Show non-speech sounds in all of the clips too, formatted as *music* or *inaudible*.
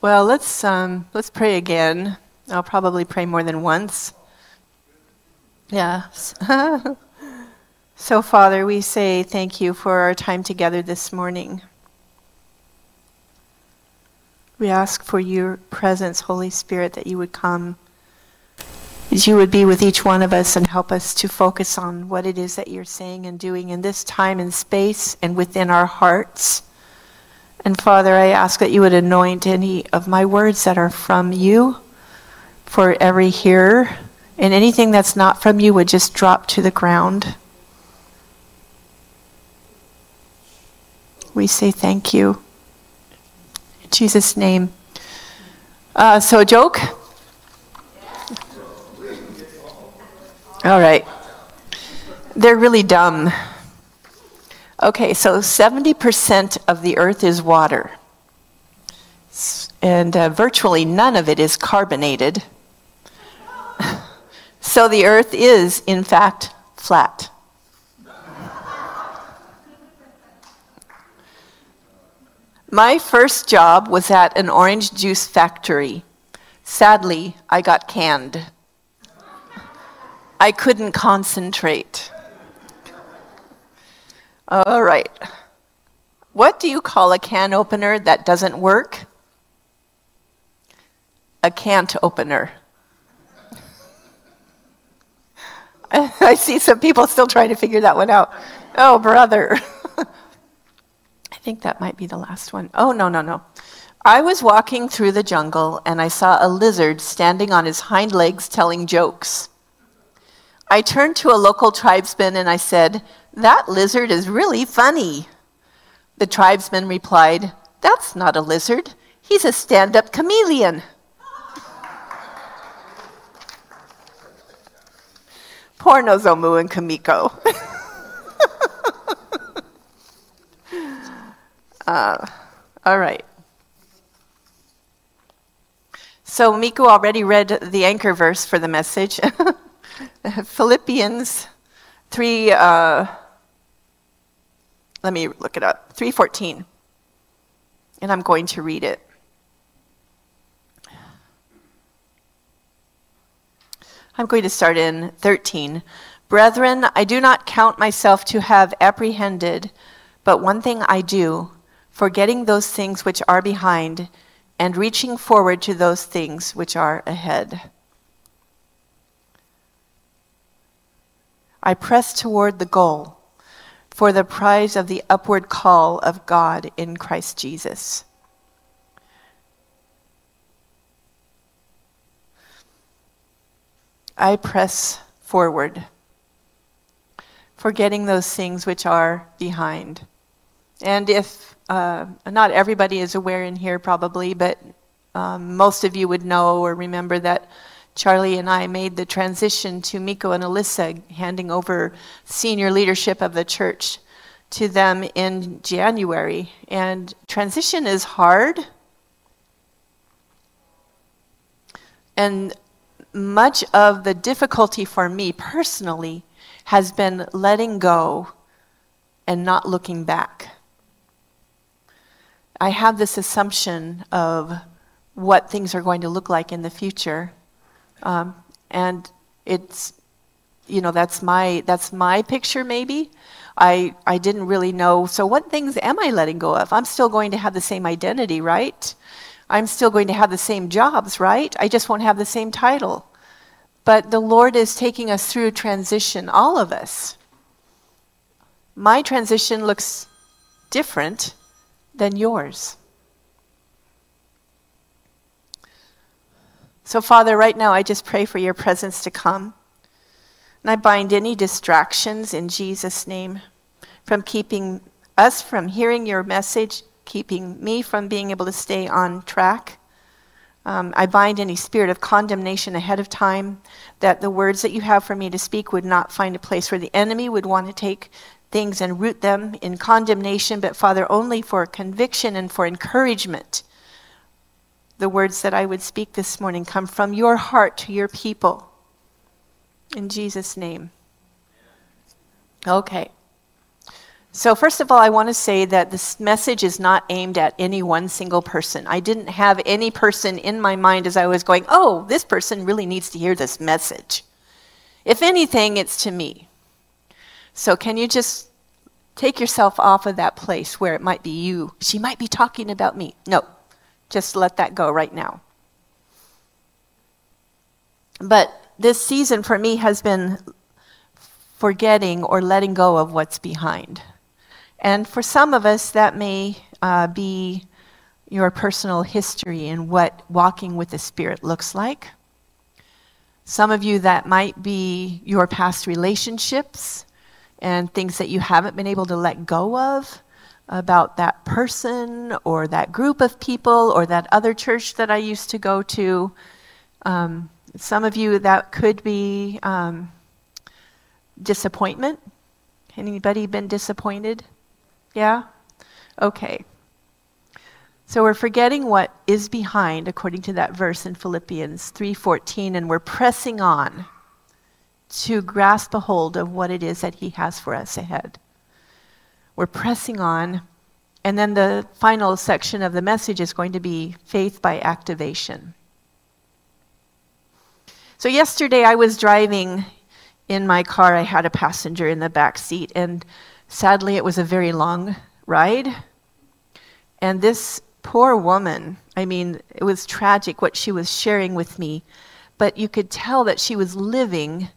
Well, let's um, let's pray again. I'll probably pray more than once. Yeah. *laughs* so, Father, we say thank you for our time together this morning. We ask for your presence, Holy Spirit, that you would come, that you would be with each one of us and help us to focus on what it is that you're saying and doing in this time and space and within our hearts. And Father, I ask that you would anoint any of my words that are from you for every hearer, and anything that's not from you would just drop to the ground. We say thank you. In Jesus' name. Uh, so, a joke? All right. They're really dumb. Okay, so 70% of the earth is water, and uh, virtually none of it is carbonated. *laughs* so the earth is, in fact, flat. My first job was at an orange juice factory. Sadly, I got canned. I couldn't concentrate. All right. What do you call a can opener that doesn't work? A can't opener. *laughs* I see some people still trying to figure that one out. Oh, brother. *laughs* I think that might be the last one. Oh, no, no, no. I was walking through the jungle and I saw a lizard standing on his hind legs telling jokes. I turned to a local tribesman and I said, that lizard is really funny. The tribesman replied, That's not a lizard. He's a stand up chameleon. Poor Nozomu and Kamiko. *laughs* uh, all right. So Miku already read the anchor verse for the message *laughs* Philippians 3. Uh, let me look it up. 314 and i'm going to read it. I'm going to start in 13 brethren i do not count myself to have apprehended but one thing i do forgetting those things which are behind and reaching forward to those things which are ahead i press toward the goal for the prize of the upward call of God in Christ Jesus. I press forward, forgetting those things which are behind. And if uh, not everybody is aware in here, probably, but um, most of you would know or remember that Charlie and I made the transition to Miko and Alyssa, handing over senior leadership of the church to them in January. And transition is hard. And much of the difficulty for me personally has been letting go and not looking back. I have this assumption of what things are going to look like in the future. Um, and it's, you know, that's my, that's my picture maybe. I, I didn't really know, so what things am I letting go of? I'm still going to have the same identity, right? I'm still going to have the same jobs, right? I just won't have the same title. But the Lord is taking us through transition, all of us. My transition looks different than yours. So, Father, right now I just pray for your presence to come. And I bind any distractions in Jesus' name from keeping us from hearing your message, keeping me from being able to stay on track. Um, I bind any spirit of condemnation ahead of time, that the words that you have for me to speak would not find a place where the enemy would want to take things and root them in condemnation, but Father, only for conviction and for encouragement the words that I would speak this morning come from your heart to your people. In Jesus' name. Okay. So, first of all, I want to say that this message is not aimed at any one single person. I didn't have any person in my mind as I was going, oh, this person really needs to hear this message. If anything, it's to me. So, can you just take yourself off of that place where it might be you? She might be talking about me. No, just let that go right now. But this season for me has been forgetting or letting go of what's behind. And for some of us, that may uh, be your personal history and what walking with the Spirit looks like. Some of you, that might be your past relationships and things that you haven't been able to let go of about that person or that group of people or that other church that I used to go to. Um, some of you, that could be um, disappointment. Anybody been disappointed? Yeah? Okay. So we're forgetting what is behind according to that verse in Philippians 3:14 and we're pressing on to grasp a hold of what it is that he has for us ahead. We're pressing on and then the final section of the message is going to be faith by activation. So yesterday I was driving in my car. I had a passenger in the back seat, and sadly, it was a very long ride. And this poor woman, I mean, it was tragic what she was sharing with me, but you could tell that she was living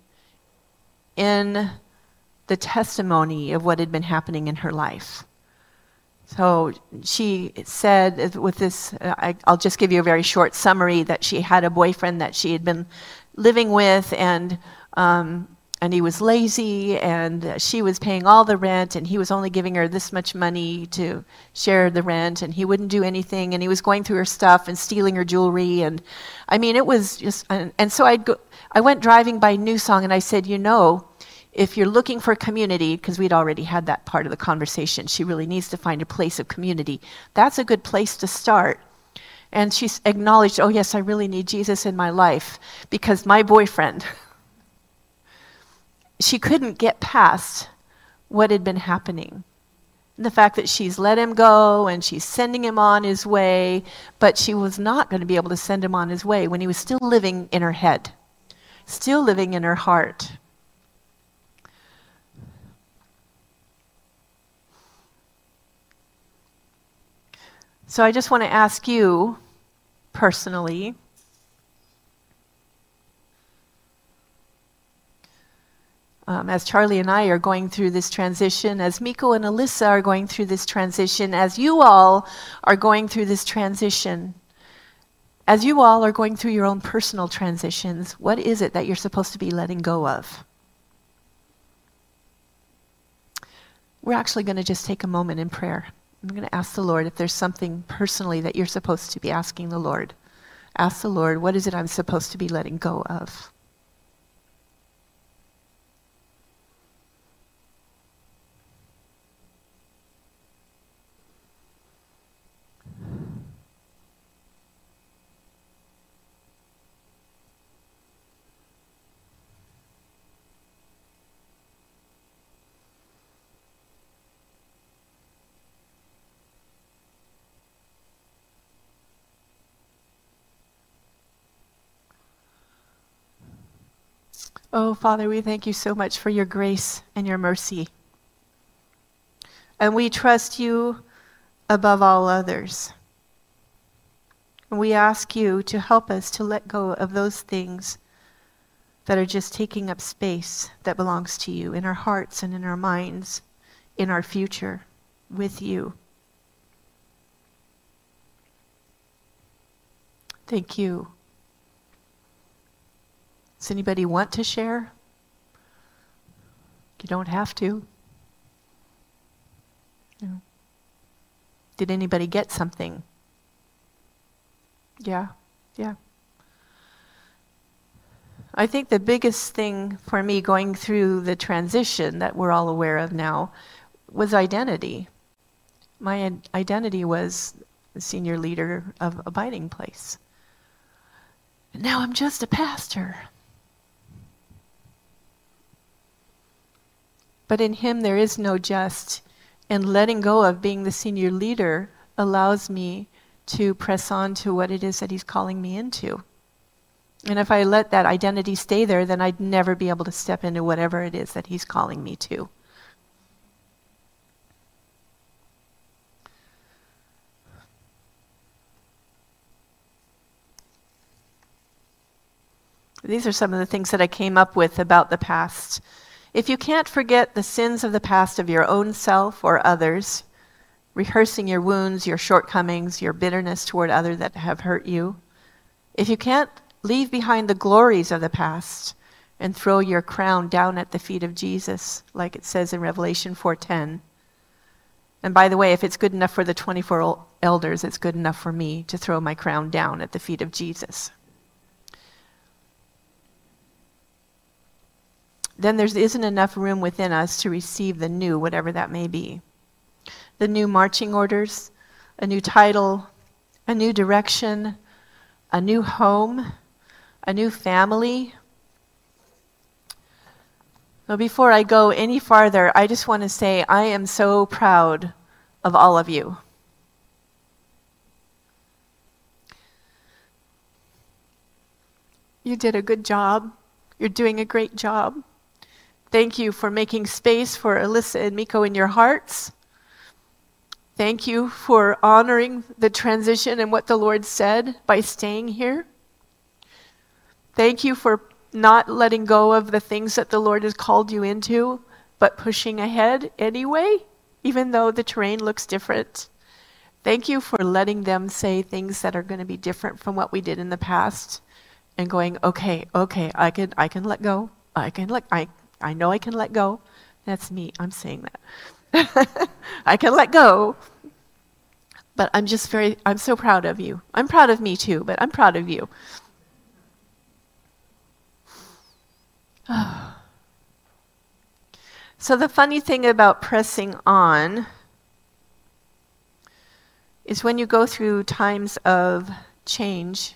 in the testimony of what had been happening in her life. So she said, with this, I, will just give you a very short summary that she had a boyfriend that she had been living with, and um, and he was lazy, and she was paying all the rent, and he was only giving her this much money to share the rent, and he wouldn't do anything, and he was going through her stuff and stealing her jewelry, and I mean, it was just, and, and so I'd go, I went driving by New Song, and I said, you know, if you're looking for community, because we'd already had that part of the conversation, she really needs to find a place of community. That's a good place to start. And she acknowledged, oh, yes, I really need Jesus in my life because my boyfriend, *laughs* she couldn't get past what had been happening. The fact that she's let him go and she's sending him on his way, but she was not going to be able to send him on his way when he was still living in her head, still living in her heart. So I just want to ask you personally um, as Charlie and I are going through this transition, as Miko and Alyssa are going through this transition, as you all are going through this transition, as you all are going through your own personal transitions, what is it that you're supposed to be letting go of? We're actually going to just take a moment in prayer. I'm going to ask the Lord if there's something personally that you're supposed to be asking the Lord. Ask the Lord, what is it I'm supposed to be letting go of? Oh, Father, we thank you so much for your grace and your mercy. And we trust you above all others. And we ask you to help us to let go of those things that are just taking up space that belongs to you in our hearts and in our minds, in our future with you. Thank you. Does anybody want to share? You don't have to. No. Did anybody get something? Yeah, yeah. I think the biggest thing for me going through the transition that we're all aware of now was identity. My identity was the senior leader of Abiding Place. Now I'm just a pastor. But in him there is no just And letting go of being the senior leader allows me to press on to what it is that He's calling me into. And if I let that identity stay there, then I'd never be able to step into whatever it is that He's calling me to. These are some of the things that I came up with about the past. If you can't forget the sins of the past of your own self or others, rehearsing your wounds, your shortcomings, your bitterness toward others that have hurt you, if you can't leave behind the glories of the past and throw your crown down at the feet of Jesus, like it says in Revelation 4:10. And by the way, if it's good enough for the 24 elders, it's good enough for me to throw my crown down at the feet of Jesus. Then there isn't enough room within us to receive the new, whatever that may be. The new marching orders, a new title, a new direction, a new home, a new family. So before I go any farther, I just want to say I am so proud of all of you. You did a good job. You're doing a great job. Thank you for making space for Alyssa and Miko in your hearts. Thank you for honoring the transition and what the Lord said by staying here. Thank you for not letting go of the things that the Lord has called you into, but pushing ahead anyway, even though the terrain looks different. Thank you for letting them say things that are going to be different from what we did in the past and going, okay, okay, I can I can let go. I can let I I know I can let go. That's me. I'm saying that. *laughs* I can let go. But I'm just very, I'm so proud of you. I'm proud of me too, but I'm proud of you. *sighs* so, the funny thing about pressing on is when you go through times of change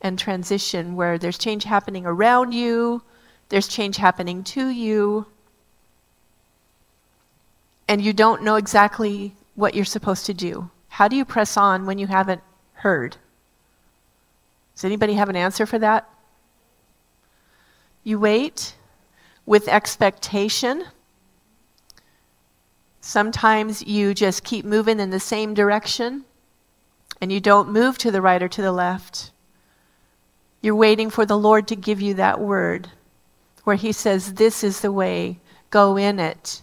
and transition where there's change happening around you, there's change happening to you, and you don't know exactly what you're supposed to do. How do you press on when you haven't heard? Does anybody have an answer for that? You wait with expectation. Sometimes you just keep moving in the same direction and you don't move to the right or to the left. You're waiting for the Lord to give you that word where he says, This is the way, go in it.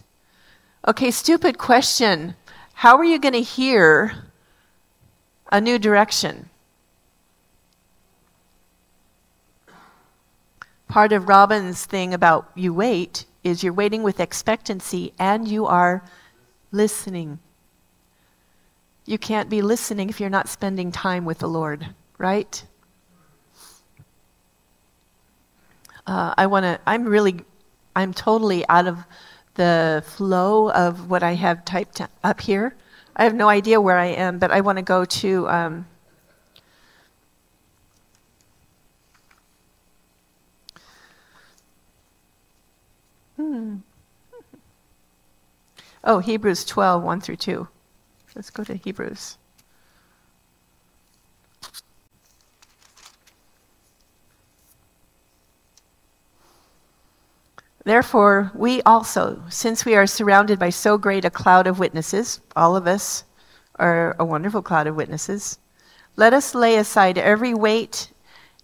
Okay, stupid question. How are you going to hear a new direction? Part of Robin's thing about you wait is you're waiting with expectancy and you are listening. You can't be listening if you're not spending time with the Lord, right? Uh, I want to, I'm really, I'm totally out of the flow of what I have typed up here. I have no idea where I am, but I want to go to. Um, hmm. Oh, Hebrews 12, 1 through 2. Let's go to Hebrews. Therefore, we also, since we are surrounded by so great a cloud of witnesses, all of us are a wonderful cloud of witnesses, let us lay aside every weight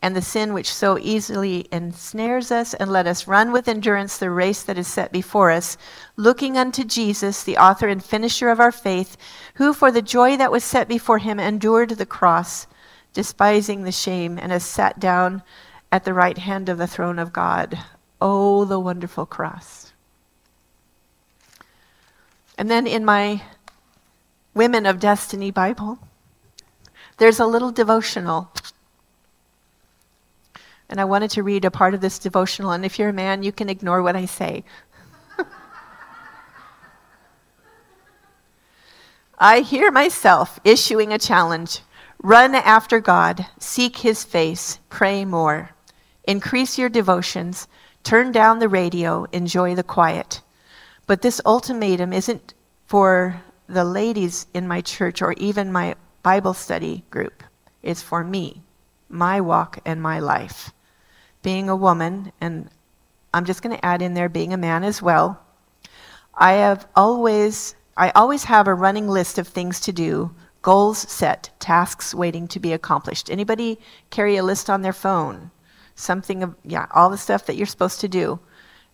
and the sin which so easily ensnares us, and let us run with endurance the race that is set before us, looking unto Jesus, the author and finisher of our faith, who for the joy that was set before him endured the cross, despising the shame, and has sat down at the right hand of the throne of God. Oh, the wonderful cross. And then in my Women of Destiny Bible, there's a little devotional. And I wanted to read a part of this devotional. And if you're a man, you can ignore what I say. *laughs* I hear myself issuing a challenge run after God, seek his face, pray more, increase your devotions, Turn down the radio, enjoy the quiet. But this ultimatum isn't for the ladies in my church or even my Bible study group. It's for me, my walk and my life. Being a woman, and I'm just going to add in there being a man as well. I have always I always have a running list of things to do, goals set, tasks waiting to be accomplished. Anybody carry a list on their phone? Something of yeah, all the stuff that you're supposed to do.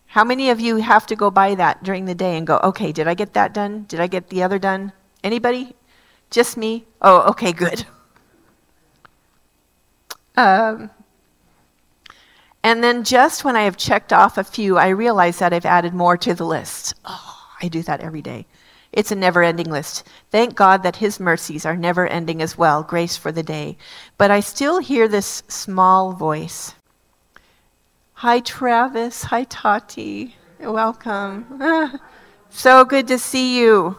How many of you have to go by that during the day and go, okay, did I get that done? Did I get the other done? Anybody? Just me? Oh, okay, good. *laughs* Um, and then just when I have checked off a few, I realize that I've added more to the list. Oh, I do that every day. It's a never ending list. Thank God that His mercies are never ending as well, grace for the day. But I still hear this small voice Hi, Travis. Hi, Tati. Welcome. *laughs* so good to see you.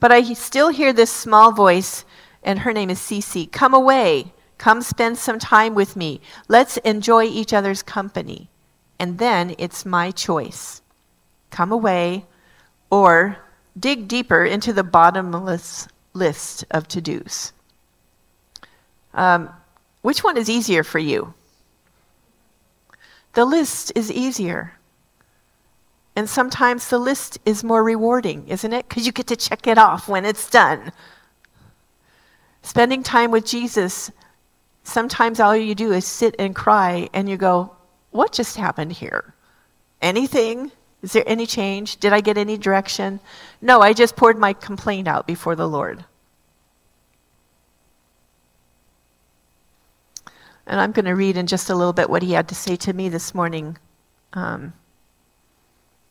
But I still hear this small voice, and her name is Cece. Come away. Come spend some time with me. Let's enjoy each other's company. And then it's my choice. Come away or dig deeper into the bottomless list of to dos. Um, which one is easier for you? The list is easier. And sometimes the list is more rewarding, isn't it? Because you get to check it off when it's done. Spending time with Jesus, sometimes all you do is sit and cry and you go, What just happened here? Anything? Is there any change? Did I get any direction? No, I just poured my complaint out before the Lord. And I'm going to read in just a little bit what he had to say to me this morning. Um,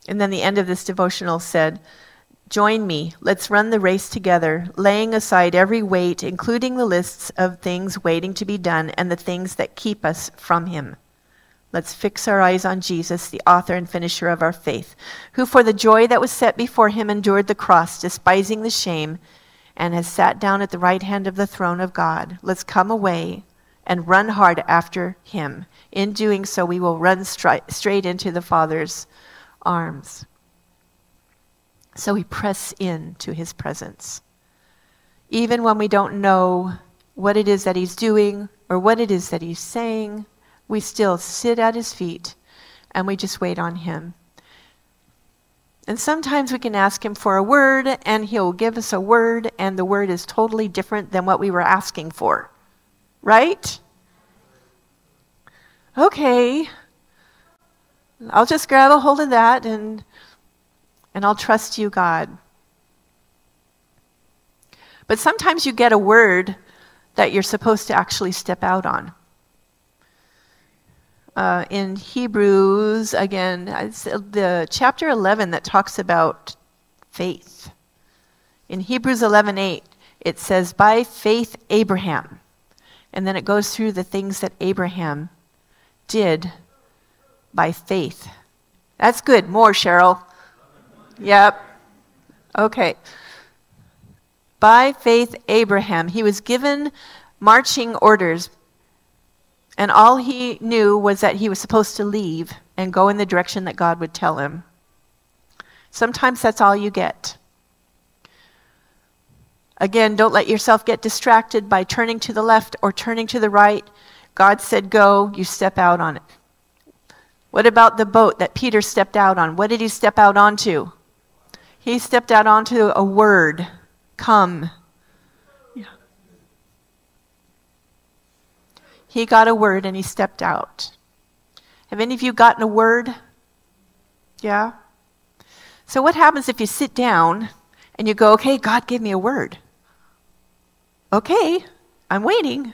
and then the end of this devotional said, Join me. Let's run the race together, laying aside every weight, including the lists of things waiting to be done and the things that keep us from Him. Let's fix our eyes on Jesus, the author and finisher of our faith, who for the joy that was set before him endured the cross, despising the shame, and has sat down at the right hand of the throne of God. Let's come away and run hard after him. In doing so, we will run stri- straight into the Father's arms. So we press in to his presence. Even when we don't know what it is that he's doing or what it is that he's saying, we still sit at his feet and we just wait on him. And sometimes we can ask him for a word, and he'll give us a word, and the word is totally different than what we were asking for. Right? Okay. I'll just grab a hold of that and and I'll trust you, God. But sometimes you get a word that you're supposed to actually step out on. Uh, in Hebrews, again, the chapter 11 that talks about faith. In Hebrews 11:8, it says, "By faith Abraham," and then it goes through the things that Abraham did by faith. That's good. More, Cheryl. Yep. Okay. By faith, Abraham, he was given marching orders, and all he knew was that he was supposed to leave and go in the direction that God would tell him. Sometimes that's all you get. Again, don't let yourself get distracted by turning to the left or turning to the right. God said go, you step out on it. What about the boat that Peter stepped out on? What did he step out onto? He stepped out onto a word come. Yeah. He got a word and he stepped out. Have any of you gotten a word? Yeah? So, what happens if you sit down and you go, okay, God, give me a word? Okay, I'm waiting.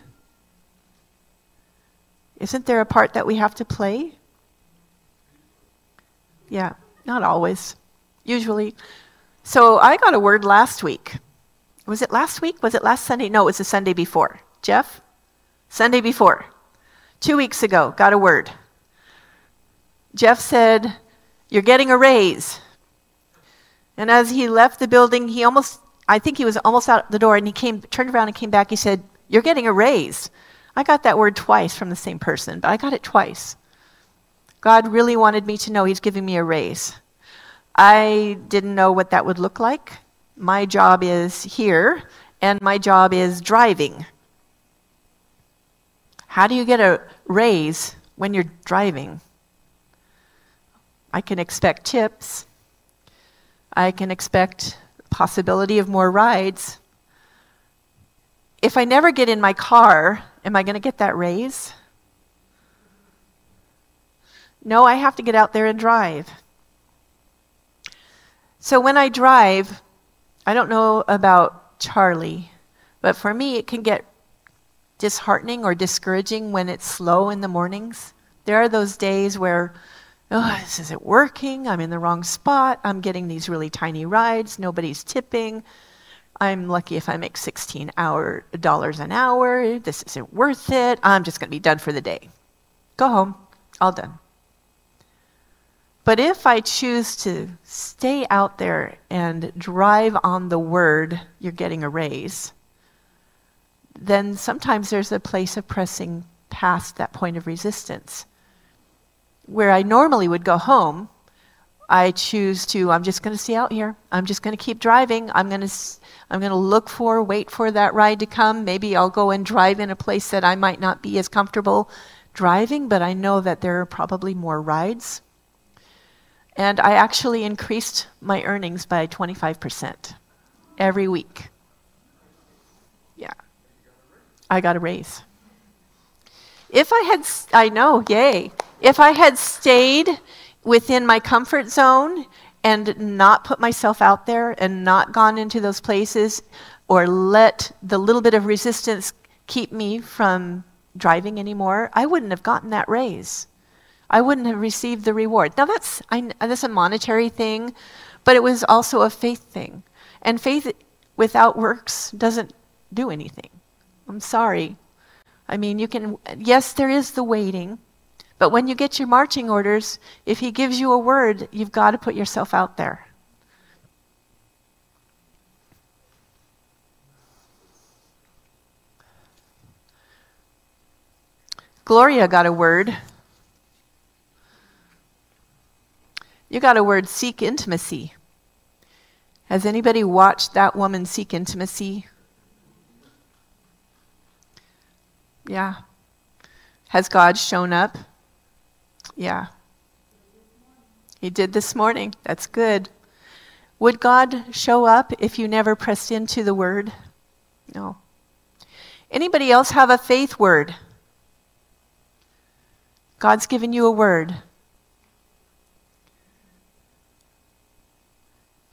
Isn't there a part that we have to play? Yeah, not always. Usually. So I got a word last week. Was it last week? Was it last Sunday? No, it was the Sunday before. Jeff? Sunday before. Two weeks ago, got a word. Jeff said, You're getting a raise. And as he left the building, he almost, I think he was almost out the door, and he came, turned around and came back. He said, You're getting a raise. I got that word twice from the same person, but I got it twice. God really wanted me to know He's giving me a raise. I didn't know what that would look like. My job is here, and my job is driving. How do you get a raise when you're driving? I can expect tips. I can expect possibility of more rides. If I never get in my car, am I going to get that raise? No, I have to get out there and drive. So when I drive, I don't know about Charlie, but for me, it can get disheartening or discouraging when it's slow in the mornings. There are those days where, oh, this isn't working. I'm in the wrong spot. I'm getting these really tiny rides. Nobody's tipping. I'm lucky if I make 16 hour, dollars an hour. This isn't worth it. I'm just going to be done for the day. Go home. All done. But if I choose to stay out there and drive on the word, you're getting a raise, then sometimes there's a place of pressing past that point of resistance. Where I normally would go home, I choose to, I'm just going to stay out here. I'm just going to keep driving. I'm going to, I'm going to look for, wait for that ride to come. Maybe I'll go and drive in a place that I might not be as comfortable driving, but I know that there are probably more rides and I actually increased my earnings by 25% every week. Yeah. I got a raise. If I had, I know, yay. If I had stayed within my comfort zone and not put myself out there and not gone into those places or let the little bit of resistance keep me from driving anymore, I wouldn't have gotten that raise. I wouldn't have received the reward. Now, that's, I, that's a monetary thing, but it was also a faith thing. And faith without works doesn't do anything. I'm sorry. I mean, you can, yes, there is the waiting, but when you get your marching orders, if he gives you a word, you've got to put yourself out there. Gloria got a word. You got a word seek intimacy. Has anybody watched that woman seek intimacy? Yeah. Has God shown up? Yeah. He did this morning. That's good. Would God show up if you never pressed into the word? No. Anybody else have a faith word? God's given you a word.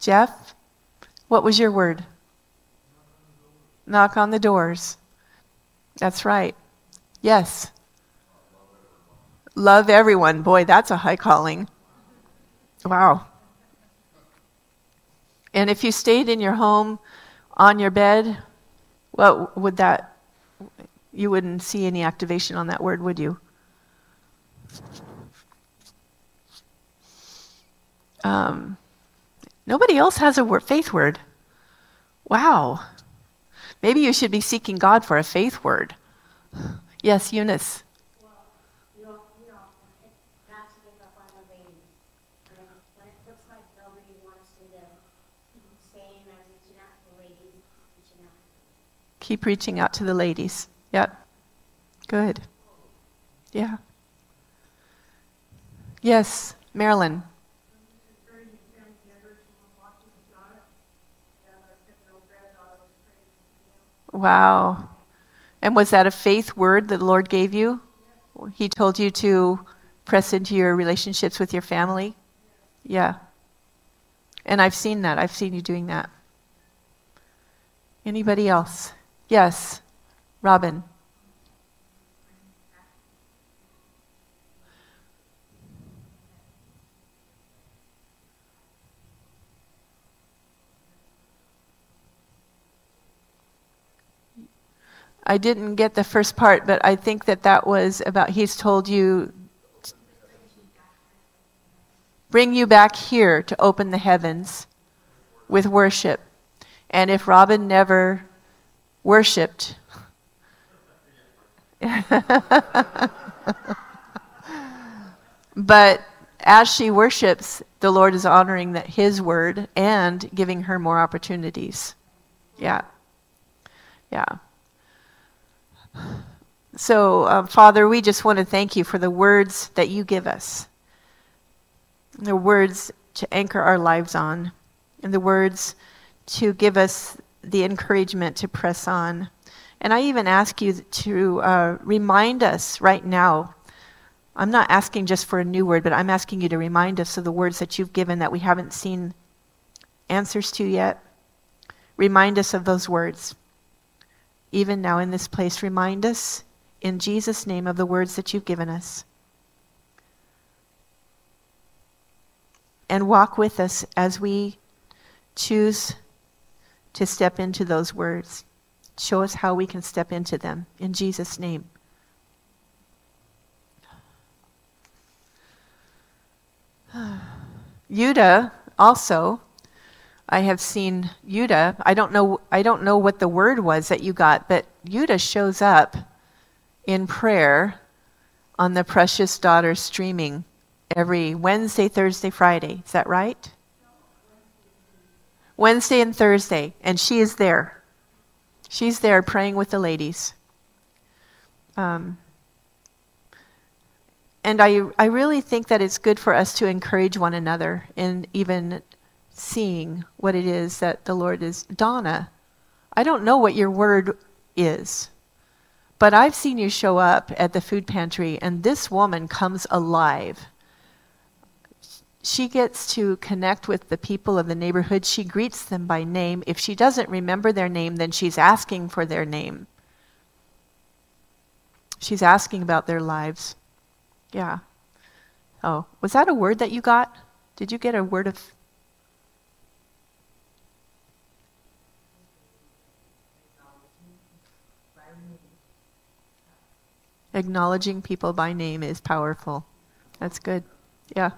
Jeff, what was your word? Knock on the doors. That's right. Yes. Love everyone. Boy, that's a high calling. Wow. And if you stayed in your home on your bed, what would that, you wouldn't see any activation on that word, would you? Um, Nobody else has a word, faith word. Wow. Maybe you should be seeking God for a faith word. Yes, Eunice. Keep reaching out to the ladies. Yep. Good. Yeah. Yes, Marilyn. Wow. And was that a faith word that the Lord gave you? He told you to press into your relationships with your family? Yeah. And I've seen that. I've seen you doing that. Anybody else? Yes. Robin. I didn't get the first part, but I think that that was about He's told you, bring you back here to open the heavens with worship. And if Robin never worshiped, but as she worships, the Lord is honoring that His word and giving her more opportunities. Yeah. Yeah. So, uh, Father, we just want to thank you for the words that you give us, the words to anchor our lives on, and the words to give us the encouragement to press on. And I even ask you to uh, remind us right now. I'm not asking just for a new word, but I'm asking you to remind us of the words that you've given that we haven't seen answers to yet. Remind us of those words. Even now in this place, remind us in Jesus' name of the words that you've given us. And walk with us as we choose to step into those words. Show us how we can step into them. In Jesus' name. *sighs* Yuda also I have seen Yuda. I don't know I don't know what the word was that you got, but Yuda shows up in prayer on the precious daughter streaming every Wednesday, Thursday, Friday. Is that right? Wednesday and Thursday, and she is there. She's there praying with the ladies. Um, and I, I really think that it's good for us to encourage one another in even seeing what it is that the Lord is. Donna, I don't know what your word is, but I've seen you show up at the food pantry, and this woman comes alive. She gets to connect with the people of the neighborhood. She greets them by name. If she doesn't remember their name, then she's asking for their name. She's asking about their lives. Yeah. Oh, was that a word that you got? Did you get a word of Acknowledging people by name is powerful. That's good. Yeah.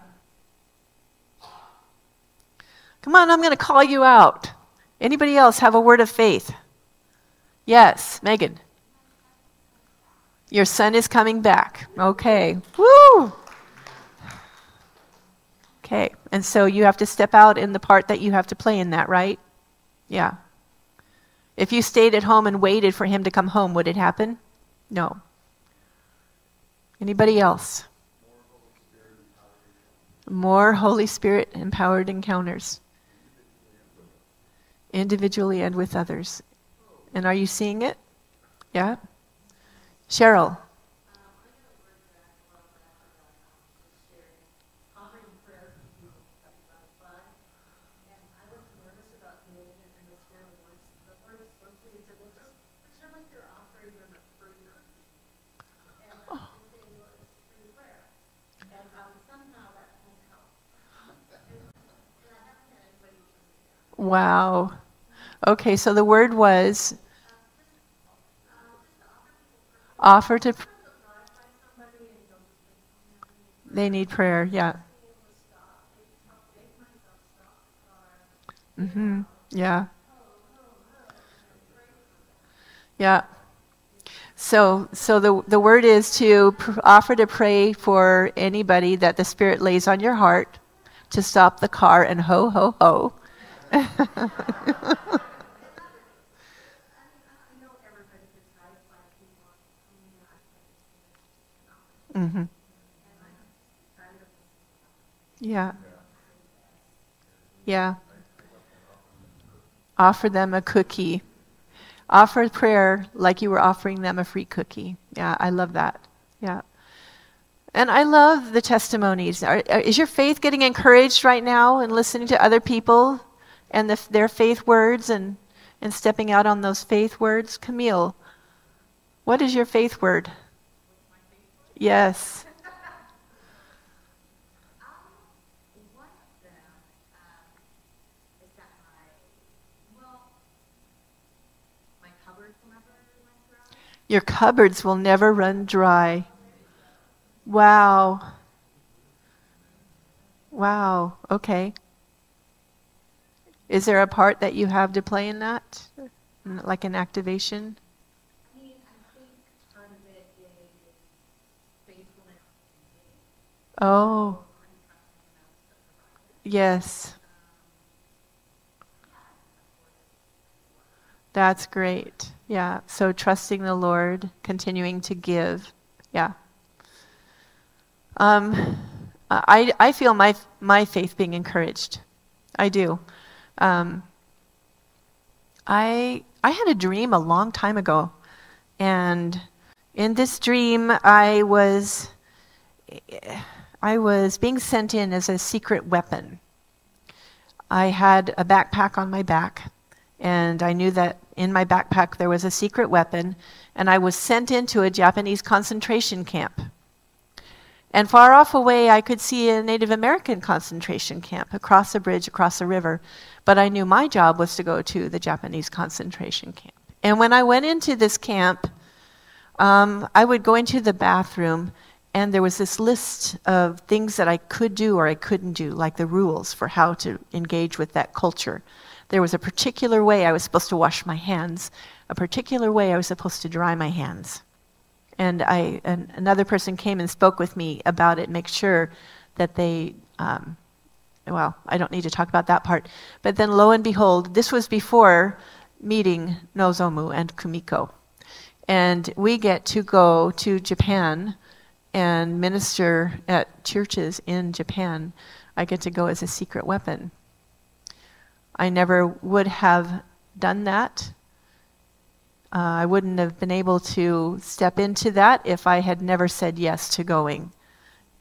Come on, I'm going to call you out. Anybody else have a word of faith? Yes, Megan. Your son is coming back. Okay. Woo! Okay. And so you have to step out in the part that you have to play in that, right? Yeah. If you stayed at home and waited for him to come home, would it happen? No. Anybody else? More Holy Spirit empowered encounters. Individually and with others. And are you seeing it? Yeah? Cheryl. Wow. Okay, so the word was offer to. They need prayer, yeah. Mm-hmm. Yeah. Yeah. So, so the the word is to offer to pray for anybody that the Spirit lays on your heart to stop the car and ho ho ho *laughs* mm-hmm. Yeah. Yeah. Offer them a cookie. Offer prayer like you were offering them a free cookie. Yeah, I love that. Yeah. And I love the testimonies. Are, is your faith getting encouraged right now and listening to other people and the, their faith words and, and stepping out on those faith words. Camille, what is your faith word? Yes. Your cupboards will never run dry. Wow. Wow. Okay. Is there a part that you have to play in that? Like an activation? I mean, I think part of it is faithfulness. Oh. Yes. That's great. Yeah. So trusting the Lord, continuing to give. Yeah. Um, I, I feel my, my faith being encouraged. I do. Um, I, I had a dream a long time ago. And in this dream, I was, I was being sent in as a secret weapon. I had a backpack on my back, and I knew that in my backpack there was a secret weapon, and I was sent into a Japanese concentration camp. And far off away, I could see a Native American concentration camp across a bridge, across a river. But I knew my job was to go to the Japanese concentration camp. And when I went into this camp, um, I would go into the bathroom, and there was this list of things that I could do or I couldn't do, like the rules for how to engage with that culture. There was a particular way I was supposed to wash my hands, a particular way I was supposed to dry my hands and I another person came and spoke with me about it, make sure that they. Um, well, I don't need to talk about that part. But then, lo and behold, this was before meeting Nozomu and Kumiko, and we get to go to Japan and minister at churches in Japan. I get to go as a secret weapon. I never would have done that uh, I wouldn't have been able to step into that if I had never said yes to going,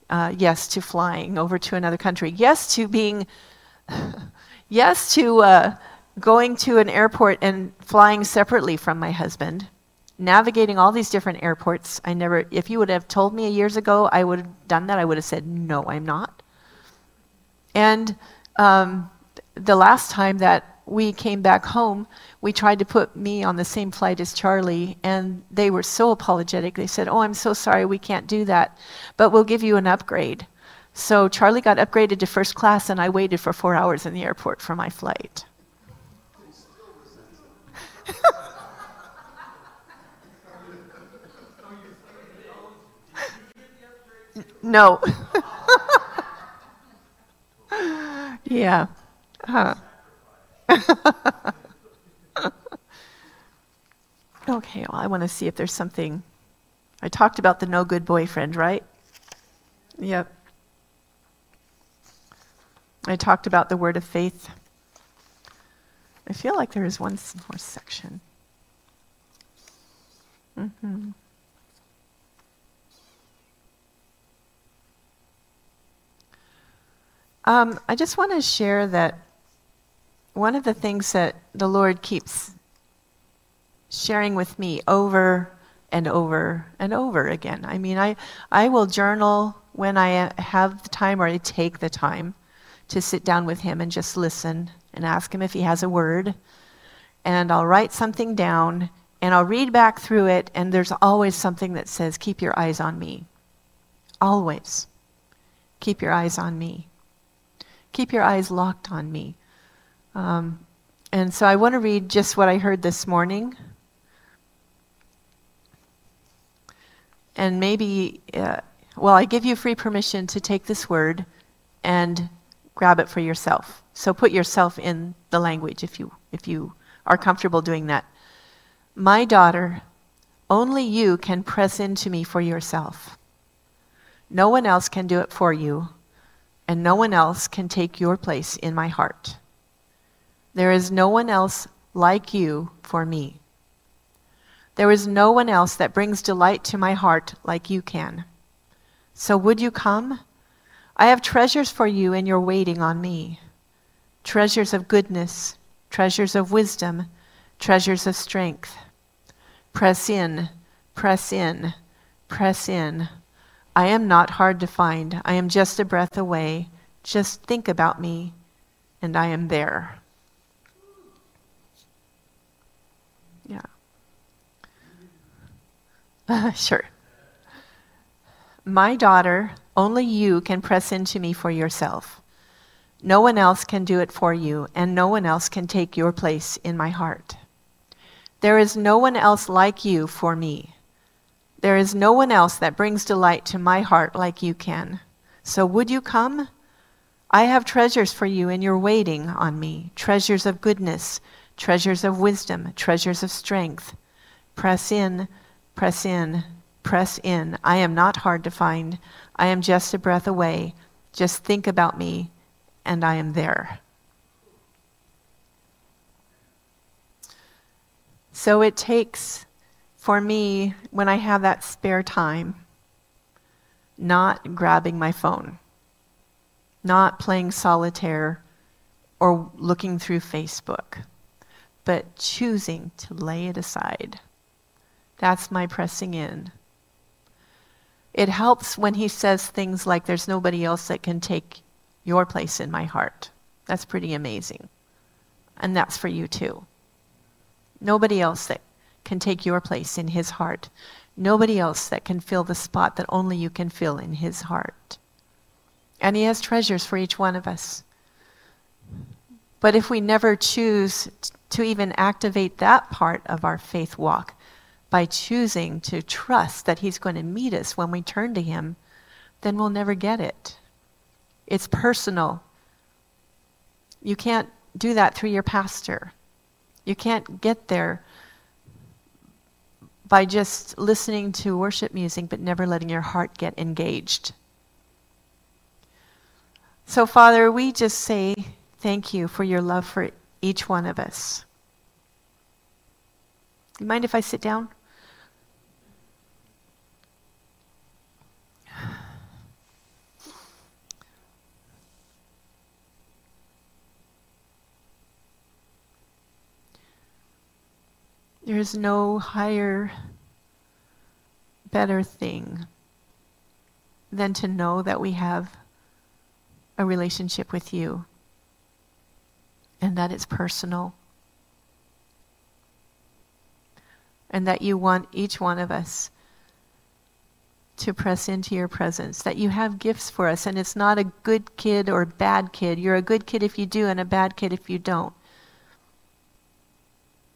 uh, yes to flying over to another country, yes to being, *laughs* yes to uh, going to an airport and flying separately from my husband, navigating all these different airports. I never, if you would have told me years ago I would have done that, I would have said, no, I'm not. And um, the last time that we came back home, we tried to put me on the same flight as Charlie, and they were so apologetic. They said, Oh, I'm so sorry, we can't do that, but we'll give you an upgrade. So Charlie got upgraded to first class, and I waited for four hours in the airport for my flight. *laughs* no. *laughs* yeah. Huh. *laughs* okay, well, I want to see if there's something. I talked about the no good boyfriend, right? Yep. I talked about the word of faith. I feel like there is one more section. Mm-hmm. Um, I just want to share that one of the things that the Lord keeps sharing with me over and over and over again. I mean, I, I will journal when I have the time or I take the time to sit down with Him and just listen and ask Him if He has a word. And I'll write something down and I'll read back through it, and there's always something that says, Keep your eyes on me. Always. Keep your eyes on me. Keep your eyes locked on me. Um, and so I want to read just what I heard this morning. And maybe, uh, well, I give you free permission to take this word and grab it for yourself. So put yourself in the language if you, if you are comfortable doing that. My daughter, only you can press into me for yourself. No one else can do it for you, and no one else can take your place in my heart. There is no one else like you for me. There is no one else that brings delight to my heart like you can. So would you come? I have treasures for you, and you're waiting on me. Treasures of goodness, treasures of wisdom, treasures of strength. Press in, press in, press in. I am not hard to find. I am just a breath away. Just think about me, and I am there. Yeah. *laughs* sure. My daughter, only you can press into me for yourself. No one else can do it for you, and no one else can take your place in my heart. There is no one else like you for me. There is no one else that brings delight to my heart like you can. So would you come? I have treasures for you, and you're waiting on me treasures of goodness, treasures of wisdom, treasures of strength. Press in, press in, press in. I am not hard to find. I am just a breath away. Just think about me, and I am there. So it takes, for me, when I have that spare time, not grabbing my phone, not playing solitaire or looking through Facebook, but choosing to lay it aside. That's my pressing in. It helps when he says things like, There's nobody else that can take your place in my heart. That's pretty amazing. And that's for you too. Nobody else that can take your place in his heart. Nobody else that can fill the spot that only you can fill in his heart. And he has treasures for each one of us. But if we never choose to even activate that part of our faith walk by choosing to trust that he's going to meet us when we turn to him, then we'll never get it. It's personal. You can't do that through your pastor. You can't get there by just listening to worship music but never letting your heart get engaged. So, Father, we just say thank you for your love for each one of us. You mind if I sit down? There is no higher, better thing than to know that we have a relationship with you and that it's personal. And that you want each one of us to press into your presence, that you have gifts for us, and it's not a good kid or bad kid. You're a good kid if you do, and a bad kid if you don't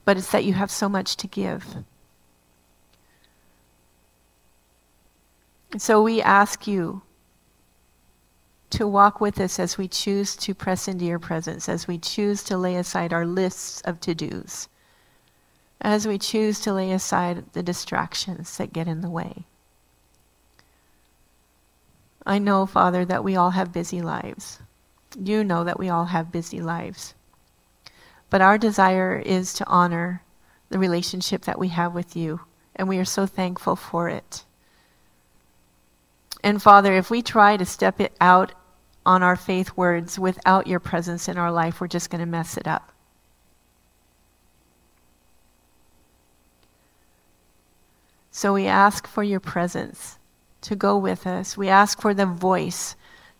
but it's that you have so much to give. And so we ask you to walk with us as we choose to press into your presence, as we choose to lay aside our lists of to dos, as we choose to lay aside the distractions that get in the way. I know, Father, that we all have busy lives. You know that we all have busy lives. But our desire is to honor the relationship that we have with you, and we are so thankful for it. And Father, if we try to step it out on our faith words without your presence in our life, we're just going to mess it up. So we ask for your presence to go with us. We ask for the voice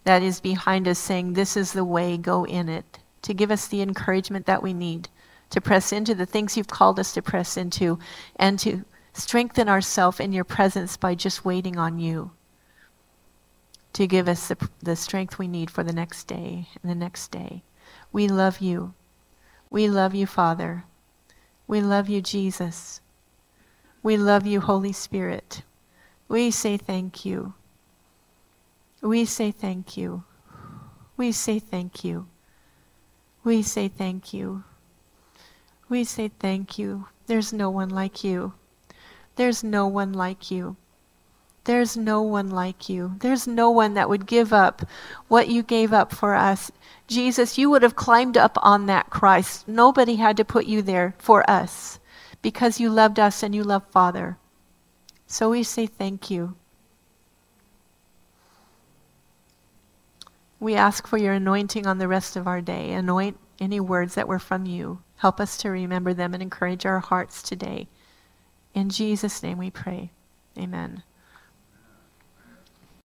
that is behind us saying, This is the way, go in it to give us the encouragement that we need to press into the things you've called us to press into and to strengthen ourselves in your presence by just waiting on you to give us the, the strength we need for the next day and the next day. We love you. We love you, Father. We love you, Jesus. We love you, Holy Spirit. We say thank you. We say thank you. We say thank you. We say thank you. We say thank you. There's no one like you. There's no one like you. There's no one like you. There's no one that would give up what you gave up for us. Jesus, you would have climbed up on that Christ. Nobody had to put you there for us because you loved us and you love Father. So we say thank you. We ask for your anointing on the rest of our day. Anoint any words that were from you. Help us to remember them and encourage our hearts today. In Jesus' name we pray. Amen.